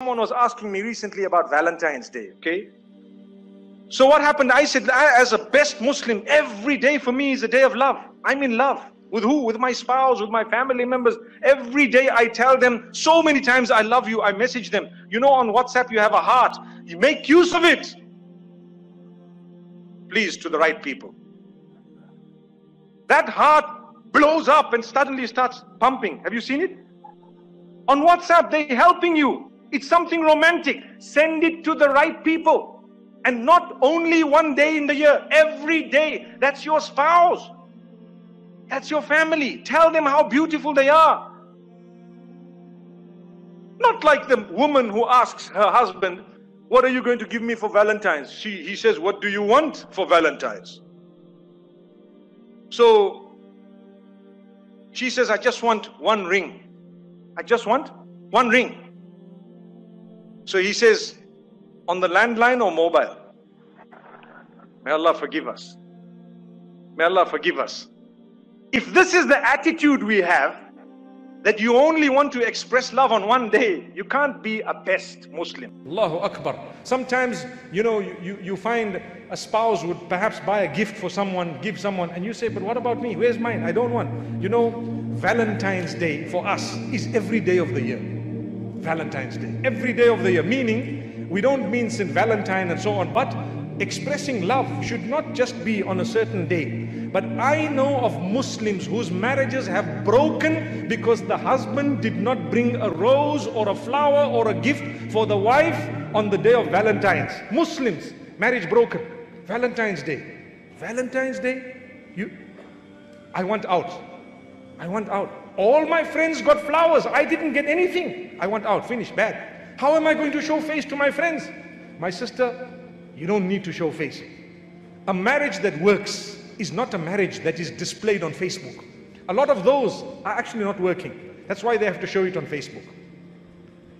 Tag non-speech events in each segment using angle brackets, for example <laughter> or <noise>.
Someone was asking me recently about Valentine's Day, okay? So what happened? I said, as a best Muslim, every day for me is a day of love. I'm in love. With who? With my spouse, with my family members. Every day I tell them so many times, I love you. I message them. You know, on WhatsApp, you have a heart. You make use of it. Please, to the right people. That heart blows up and suddenly starts pumping. Have you seen it? On WhatsApp, they're helping you. It's something romantic. Send it to the right people. And not only one day in the year, every day. That's your spouse. That's your family. Tell them how beautiful they are. Not like the woman who asks her husband, What are you going to give me for Valentine's? She, he says, What do you want for Valentine's? So she says, I just want one ring. I just want one ring. So he says, On the landline or mobile? May Allah forgive us. May Allah forgive us. If this is the attitude we have, that you only want to express love on one day, you can't be a best Muslim. Allahu Akbar. Sometimes, you know, you, you find a spouse would perhaps buy a gift for someone, give someone, and you say, but what about me? Where's mine? I don't want. You know, Valentine's Day for us is every day of the year. Valentine's Day. Every day of the year. Meaning, we don't mean St. Valentine and so on, but expressing love should not just be on a certain day. But I know of Muslims whose marriages have broken because the husband did not bring a rose or a flower or a gift for the wife on the day of Valentine's. Muslims, marriage broken. Valentine's Day. Valentine's Day? You I want out. I want out. All my friends got flowers. I didn't get anything. I want out. Finish. Bad. How am I going to show face to my friends? My sister, you don't need to show face. A marriage that works is not a marriage that is displayed on Facebook. A lot of those are actually not working. That's why they have to show it on Facebook.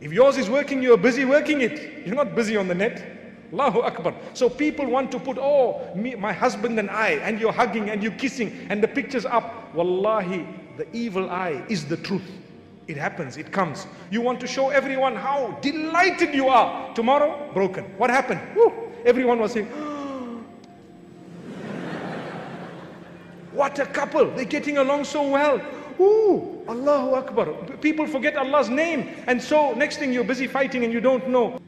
If yours is working, you're busy working it. You're not busy on the net. Allahu Akbar. So people want to put, oh, me, my husband and I, and you're hugging and you're kissing, and the picture's up. Wallahi, the evil eye is the truth. It happens, it comes. You want to show everyone how delighted you are. Tomorrow, broken. What happened? Woo. Everyone was saying, <gasps> What a couple. They're getting along so well. Ooh, Allahu Akbar. People forget Allah's name. And so next thing you're busy fighting and you don't know.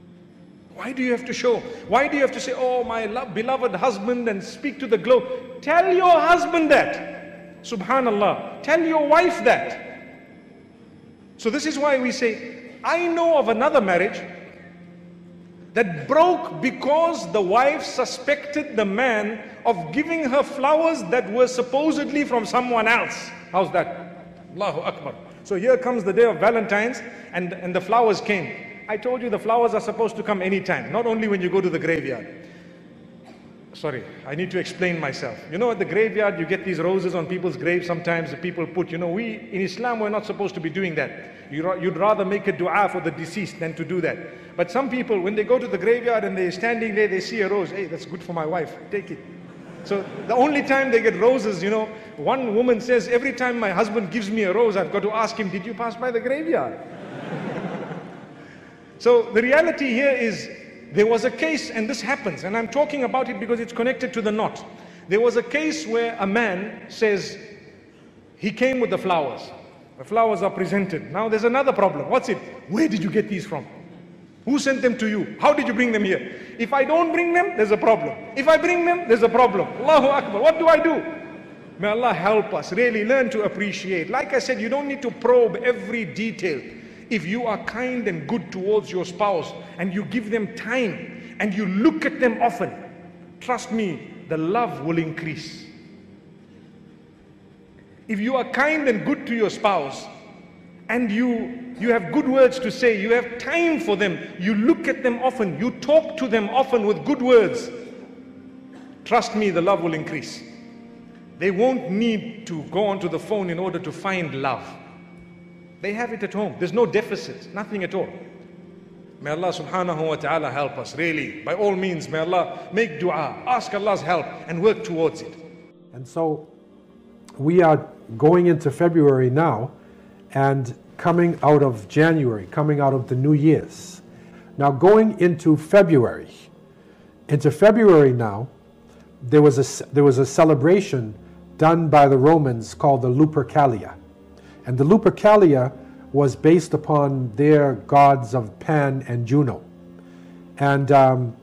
Why do you have to show? Why do you have to say, oh, my beloved husband and speak to the globe? Tell your husband that. Subhanallah. Tell your wife that. So this is why we say, I know of another marriage that broke because the wife suspected the man of giving her flowers that were supposedly from someone else. How's that? Allahu Akbar. So here comes the day of Valentine's and, and the flowers came. I told you the flowers are supposed to come anytime, not only when you go to the graveyard. Sorry, I need to explain myself. You know, at the graveyard, you get these roses on people's graves. Sometimes the people put, you know, we in Islam, we're not supposed to be doing that. You'd rather make a dua for the deceased than to do that. But some people, when they go to the graveyard and they're standing there, they see a rose. Hey, that's good for my wife. Take it. So the only time they get roses, you know, one woman says, every time my husband gives me a rose, I've got to ask him, did you pass by the graveyard? <laughs> so the reality here is there was a case, and this happens, and I'm talking about it because it's connected to the knot. There was a case where a man says he came with the flowers. The flowers are presented. Now there's another problem. What's it? Where did you get these from? Who sent them to you? How did you bring them here? If I don't bring them, there's a problem. If I bring them, there's a problem. Allahu Akbar. What do I do? May Allah help us really learn to appreciate. Like I said, you don't need to probe every detail. If you are kind and good towards your spouse and you give them time and you look at them often, trust me, the love will increase. If you are kind and good to your spouse and you, you have good words to say, you have time for them, you look at them often, you talk to them often with good words, trust me, the love will increase. They won't need to go onto the phone in order to find love. They have it at home. There's no deficit, nothing at all. May Allah subhanahu wa ta'ala help us, really. By all means, may Allah make dua, ask Allah's help, and work towards it. And so we are going into February now and coming out of January, coming out of the New Year's. Now, going into February, into February now, there was a, there was a celebration done by the Romans called the Lupercalia. And the Lupercalia was based upon their gods of Pan and Juno. And um,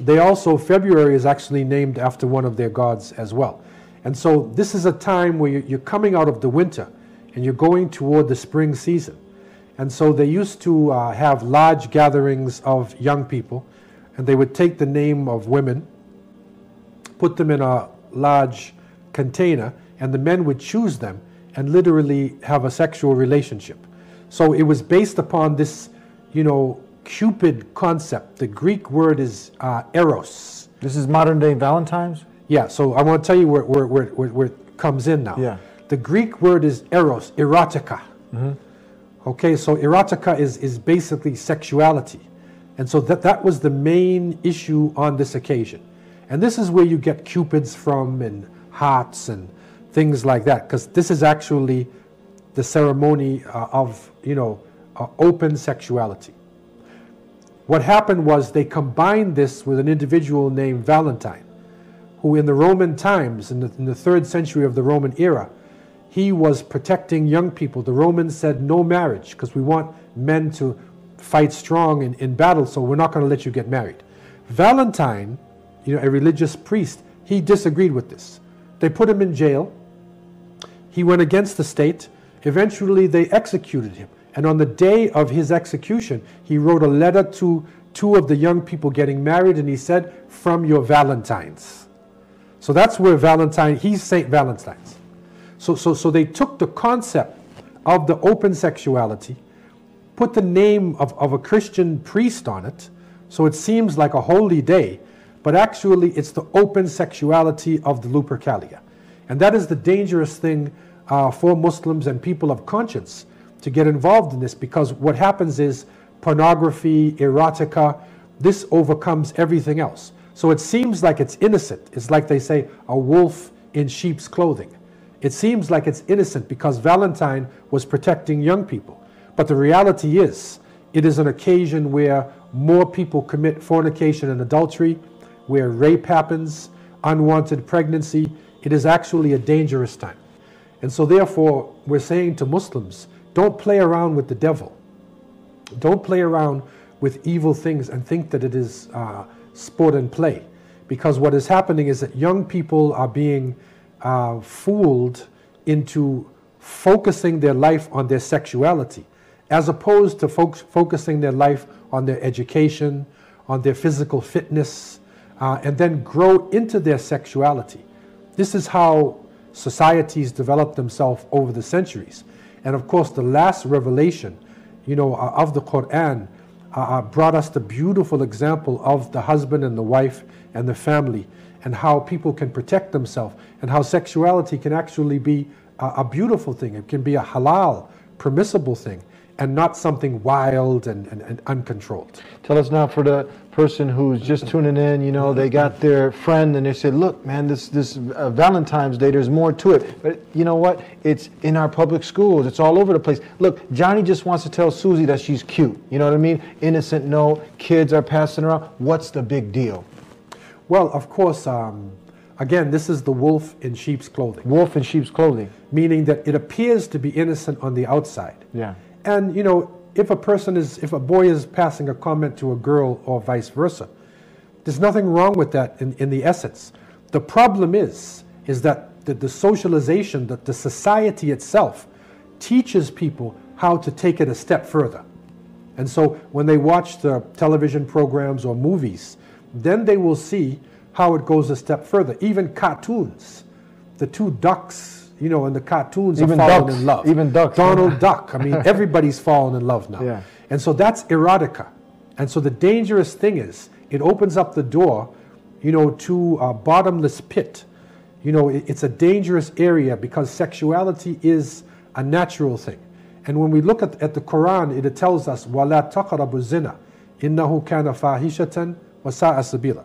they also, February is actually named after one of their gods as well. And so this is a time where you're coming out of the winter and you're going toward the spring season. And so they used to uh, have large gatherings of young people, and they would take the name of women, put them in a large container, and the men would choose them and literally have a sexual relationship. So it was based upon this, you know, Cupid concept. The Greek word is uh, eros. This is modern day Valentine's? Yeah, so I want to tell you where, where, where, where, it comes in now. Yeah. The Greek word is eros, erotica. Mm-hmm. Okay, so erotica is, is basically sexuality. And so that, that was the main issue on this occasion. And this is where you get cupids from and hearts and things like that, because this is actually the ceremony uh, of, you know, uh, open sexuality. What happened was they combined this with an individual named Valentine, who in the Roman times, in the, in the third century of the Roman era, he was protecting young people. The Romans said no marriage because we want men to fight strong in, in battle, so we're not going to let you get married. Valentine, you know, a religious priest, he disagreed with this. They put him in jail. He went against the state. Eventually, they executed him. And on the day of his execution, he wrote a letter to two of the young people getting married, and he said, From your Valentines. So that's where Valentine, he's St. Valentine's. So, so, so they took the concept of the open sexuality, put the name of, of a Christian priest on it, so it seems like a holy day, but actually it's the open sexuality of the Lupercalia. And that is the dangerous thing uh, for Muslims and people of conscience to get involved in this because what happens is pornography, erotica, this overcomes everything else. So it seems like it's innocent. It's like they say, a wolf in sheep's clothing. It seems like it's innocent because Valentine was protecting young people. But the reality is, it is an occasion where more people commit fornication and adultery, where rape happens, unwanted pregnancy. It is actually a dangerous time. And so, therefore, we're saying to Muslims, don't play around with the devil. Don't play around with evil things and think that it is uh, sport and play. Because what is happening is that young people are being uh, fooled into focusing their life on their sexuality, as opposed to fo- focusing their life on their education, on their physical fitness, uh, and then grow into their sexuality. This is how societies develop themselves over the centuries. And of course, the last revelation, you know, uh, of the Quran uh, uh, brought us the beautiful example of the husband and the wife and the family and how people can protect themselves and how sexuality can actually be a, a beautiful thing. It can be a halal, permissible thing and not something wild and, and, and, uncontrolled. Tell us now for the person who's just tuning in, you know, they got their friend and they said, look, man, this, this uh, Valentine's Day, there's more to it. But you know what? It's in our public schools. It's all over the place. Look, Johnny just wants to tell Susie that she's cute. You know what I mean? Innocent, no. Kids are passing around. What's the big deal? Well, of course, um, again, this is the wolf in sheep's clothing. Wolf in sheep's clothing. Meaning that it appears to be innocent on the outside. Yeah. And you know, if a person is, if a boy is passing a comment to a girl or vice versa, there's nothing wrong with that in, in the essence. The problem is, is that the, the socialization, that the society itself teaches people how to take it a step further. And so when they watch the television programs or movies, then they will see how it goes a step further. Even cartoons, the two ducks you know, and the cartoons Even are falling ducks. in love. Even ducks. Donald Duck. I mean, <laughs> everybody's falling in love now. Yeah. And so that's erotica. And so the dangerous thing is, it opens up the door, you know, to a bottomless pit. You know, it, it's a dangerous area because sexuality is a natural thing. And when we look at, at the Quran, it tells us, وَلَا تَقْرَبُوا الزِّنَا إِنَّهُ كَانَ فَاحِشَةً وَسَاءَ سَبِيلًا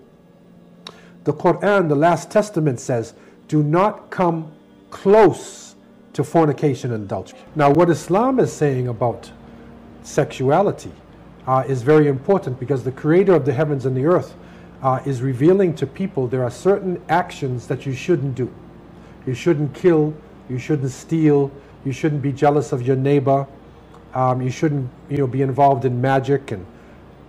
The Quran, the Last Testament says, do not come close to fornication and adultery. Now, what Islam is saying about sexuality uh, is very important because the creator of the heavens and the earth uh, is revealing to people there are certain actions that you shouldn't do. You shouldn't kill, you shouldn't steal, you shouldn't be jealous of your neighbor, um, you shouldn't you know, be involved in magic and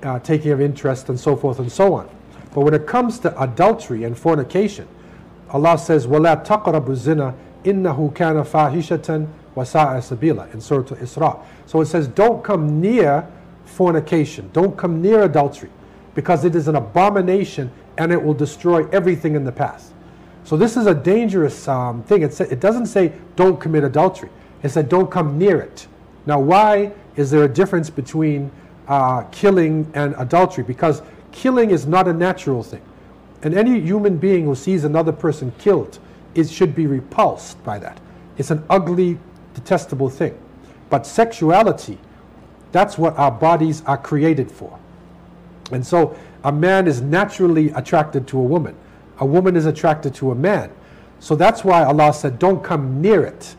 uh, taking of interest and so forth and so on. But when it comes to adultery and fornication, Allah says, وَلَا تَقْرَبُوا الزِّنَا إِنَّهُ كَانَ فَاحِشَةً وَسَاءَ سَبِيلًا in Surah Al-Isra. So it says, don't come near fornication, don't come near adultery, because it is an abomination and it will destroy everything in the path. So this is a dangerous um, thing. It, sa- it doesn't say don't commit adultery. It said don't come near it. Now, why is there a difference between uh, killing and adultery? Because killing is not a natural thing. And any human being who sees another person killed it should be repulsed by that. It's an ugly, detestable thing. But sexuality, that's what our bodies are created for. And so a man is naturally attracted to a woman. A woman is attracted to a man. So that's why Allah said, don't come near it.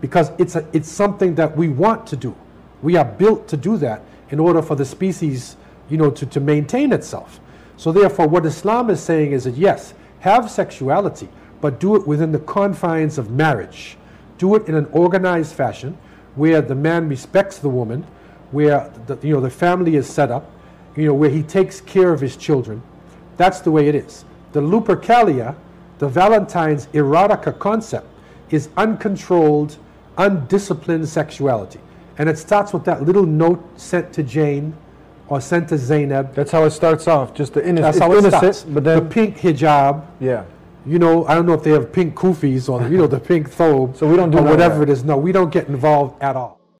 Because it's, a, it's something that we want to do. We are built to do that in order for the species, you know, to, to maintain itself. So therefore, what Islam is saying is that yes, have sexuality, but do it within the confines of marriage. Do it in an organized fashion where the man respects the woman, where the, you know, the family is set up, you know, where he takes care of his children. That's the way it is. The Lupercalia, the Valentine's erotica concept, is uncontrolled, undisciplined sexuality. And it starts with that little note sent to Jane or sent to Zainab. That's how it starts off. Just the innocent. That's how it innocent, starts. but the pink hijab, yeah. You know, I don't know if they have pink kufis or, you know, the pink thobe. So we don't do or whatever that. it is. No, we don't get involved at all.